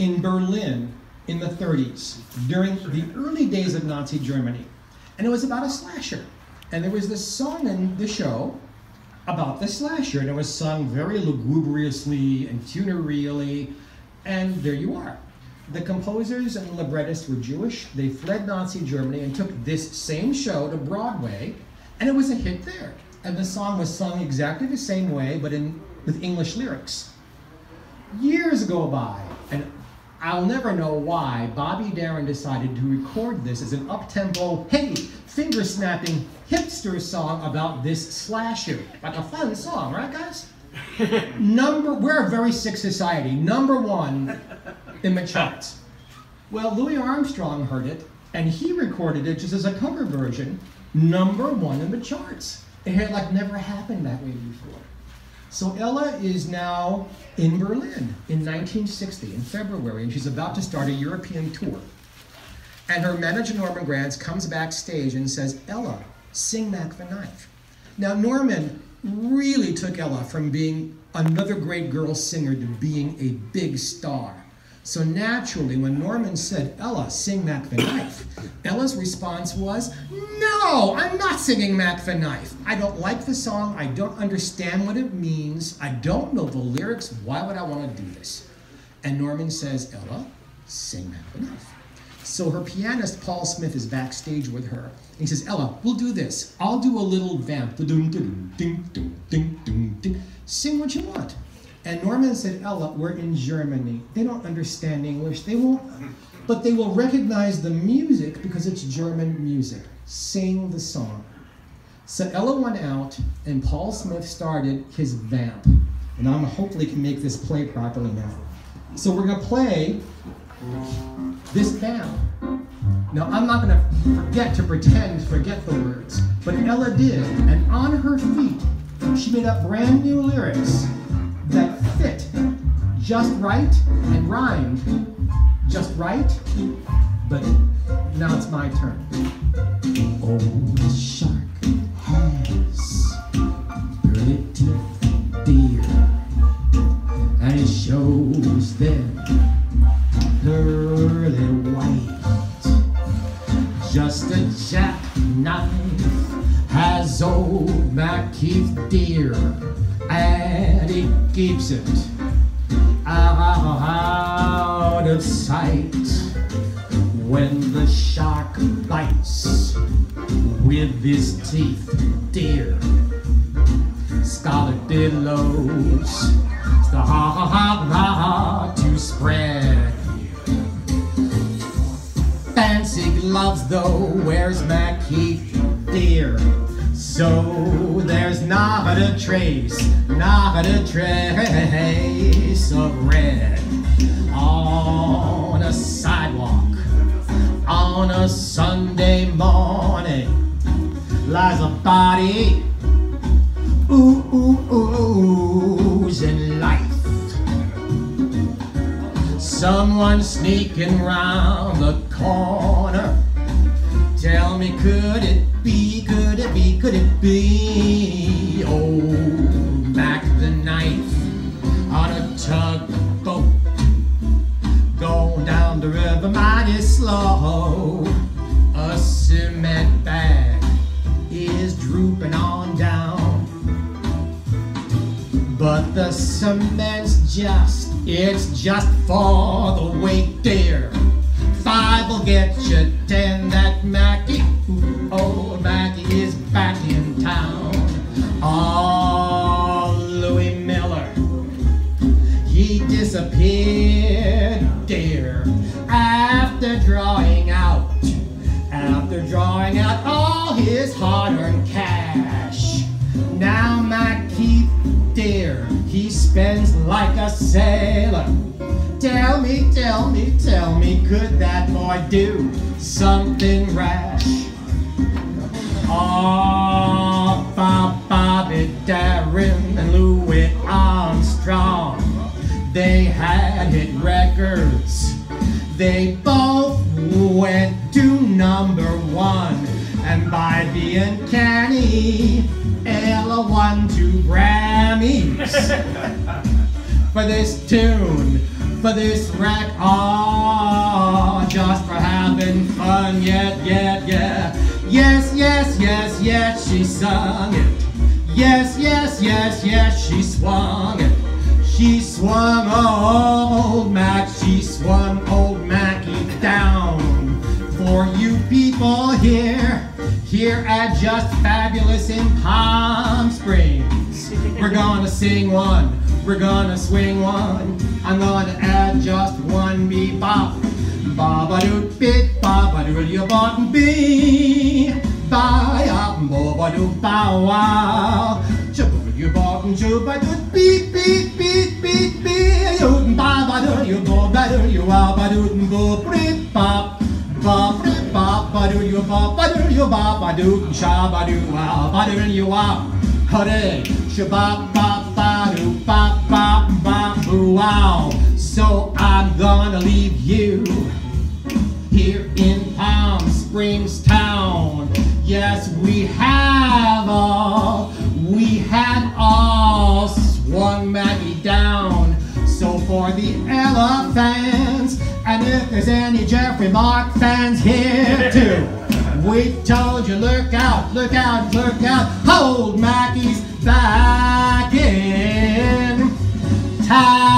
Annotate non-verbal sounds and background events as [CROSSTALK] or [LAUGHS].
in Berlin in the 30s during the early days of Nazi Germany. And it was about a slasher. And there was this song in the show about the slasher, and it was sung very lugubriously and funereally, and there you are. The composers and librettists were Jewish. They fled Nazi Germany and took this same show to Broadway, and it was a hit there. And the song was sung exactly the same way, but in with English lyrics. Years go by, and I'll never know why Bobby Darin decided to record this as an up-tempo, hey, finger-snapping hipster song about this slasher. Like a fun song, right guys? [LAUGHS] Number, we're a very sick society. Number one in the charts. Well, Louis Armstrong heard it, and he recorded it just as a cover version, number one in the charts. It had like never happened that way before. So Ella is now in Berlin in 1960, in February, and she's about to start a European tour. And her manager, Norman Granz, comes backstage and says, Ella, sing Mack the Knife. Now, Norman really took Ella from being another great girl singer to being a big star. So naturally, when Norman said, Ella, sing Mack the Knife, Ella's response was, No, I'm not singing Mack the Knife. I don't like the song. I don't understand what it means. I don't know the lyrics. Why would I want to do this? And Norman says, Ella, sing Mack the Knife. So her pianist, Paul Smith, is backstage with her. and He says, Ella, we'll do this. I'll do a little vamp. Sing what you want. And Norman said, Ella, we're in Germany. They don't understand English. They won't, but they will recognize the music because it's German music. Sing the song. So Ella went out, and Paul Smith started his vamp. And I'm hopefully can make this play properly now. So we're gonna play this vamp. Now I'm not gonna forget to pretend forget the words, but Ella did, and on her feet, she made up brand new lyrics that fit just right and rhymed just right, but now it's my turn. Oh, the shark has pearly teeth, dear, and it shows them pearly white. Just a jackknife has old MacHeath dear and he keeps it out of sight. When the shark bites with his teeth, trace, not a trace of red on a sidewalk on a Sunday morning. Lies a body, ooh, ooh, oozing life. Someone sneaking round the corner. Tell me, could it be, could it be, could it be? Oh, Mack the knife on a tugboat, going down the river mighty slow. A cement bag is drooping on down, but the cement's just, it's just for the weight, dear. Five will get you he disappeared, dear, after drawing out, after drawing out all his hard-earned cash. Now Mackie, dear, he spends like a sailor. Tell me, tell me, tell me, could that boy do something rash? Oh, Bob, Bobby Darin and Armstrong, they had hit records. They both went to number one, and by being canny, Ella won two Grammys [LAUGHS] for this tune for this wreck. Ah, just for having fun. Yeah, yeah, yeah. Yes, yes, yes, yes, she sung it. Yes, yes, yes, yes, she swung it. Swung old Mack, she swung old Mackie down. For you people here, here at Just Fabulous in Palm Springs. We're gonna sing one, we're gonna swing one. I'm gonna add just one bebop. Baba doot bit, baba doot you bought bee. Bye up, baba doot bow wow. Chuba you bought and chuba doot beep baba and doot wow ba doot you wow. Hooray, shabop bop ba doot bop bop bop boo wow. So I'm gonna leave you here in Palm Springs town. Yes, we have all, we had all swung Maggie down. So for the Ella fans, and if there's any Geoffrey Mark fans here too, we told you, look out, look out, look out. Hold Mackie's back in time.